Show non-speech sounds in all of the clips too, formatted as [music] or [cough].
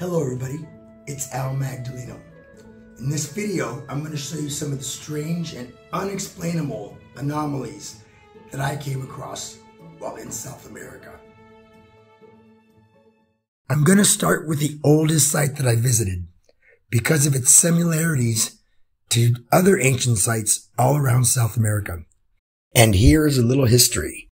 Hello everybody, it's Al Magdaleno. In this video, I'm going to show you some of the strange and unexplainable anomalies that I came across while in South America. I'm going to start with the oldest site that I visited because of its similarities to other ancient sites all around South America. And here is a little history.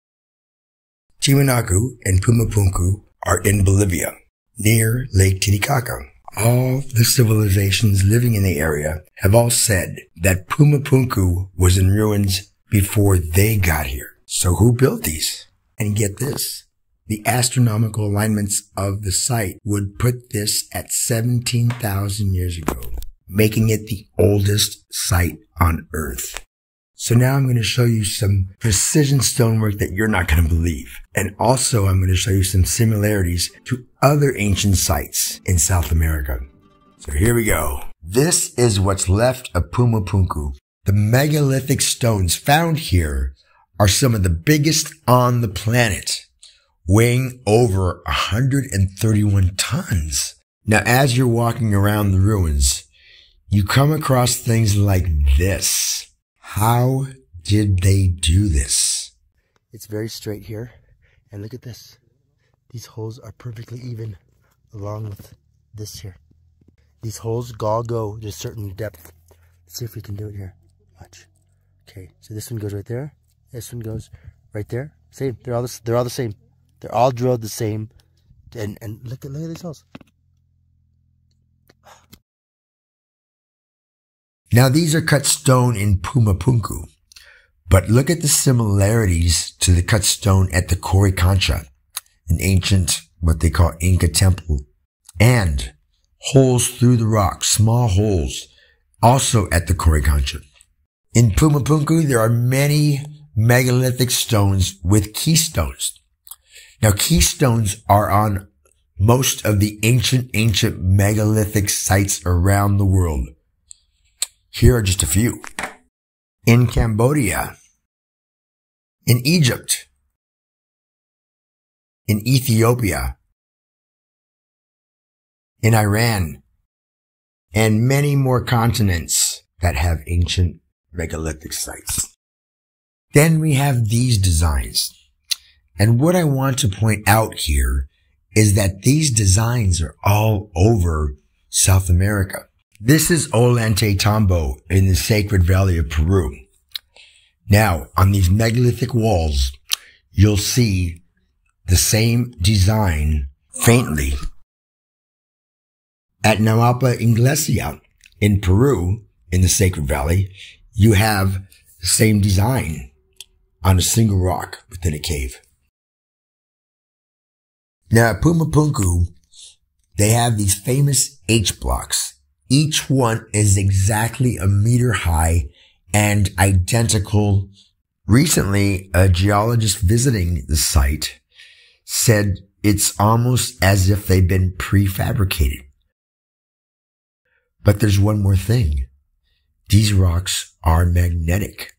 Tiwanaku and Pumapunku are in Bolivia, near Lake Titicaca. All the civilizations living in the area have all said that Pumapunku was in ruins before they got here. So who built these? And get this. The astronomical alignments of the site would put this at 17,000 years ago, making it the oldest site on Earth. So now I'm going to show you some precision stonework that you're not going to believe. And also I'm going to show you some similarities to other ancient sites in South America. So here we go. This is what's left of Pumapunku. The megalithic stones found here are some of the biggest on the planet, weighing over 131 tons. Now, as you're walking around the ruins, you come across things like this. How did they do this? It's very straight here. And look at this. These holes are perfectly even along with this here. These holes all go to a certain depth. Let's see if we can do it here. Watch. Okay, so this one goes right there. This one goes right there. Same. They're all the, they're all the same. They're all drilled the same. And and look at look at these holes. Now these are cut stone in Pumapunku, but look at the similarities to the cut stone at the Coricancha, an ancient, what they call Inca temple, and holes through the rock, small holes, also at the Coricancha. In Pumapunku, there are many megalithic stones with keystones. Now keystones are on most of the ancient, ancient megalithic sites around the world. Here are just a few. In Cambodia, in Egypt, in Ethiopia, in Iran, and many more continents that have ancient megalithic sites. Then we have these designs. And what I want to point out here is that these designs are all over South America. This is Ollantaytambo in the Sacred Valley of Peru. Now, on these megalithic walls, you'll see the same design faintly. At Naupa Iglesia in Peru, in the Sacred Valley, you have the same design on a single rock within a cave. Now at Pumapunku, they have these famous H blocks each one is exactly a meter high and identical. Recently, a geologist visiting the site said it's almost as if they've been prefabricated. But there's one more thing. These rocks are magnetic.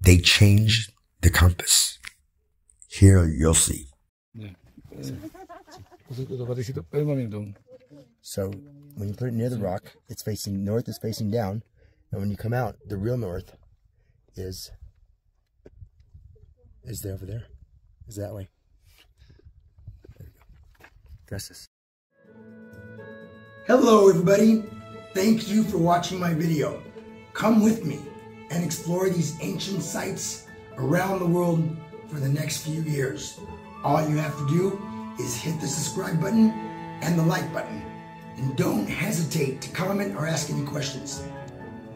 They change the compass. Here you'll see. [laughs] So when you put it near the hmm. rock, it's facing north is facing down, and when you come out, the real north is is there over there. Is that way. There you go. Dress this. Hello everybody. Thank you for watching my video. Come with me and explore these ancient sites around the world for the next few years. All you have to do is hit the subscribe button and the like button. And don't hesitate to comment or ask any questions.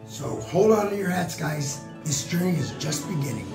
So hold on to your hats, guys. This journey is just beginning.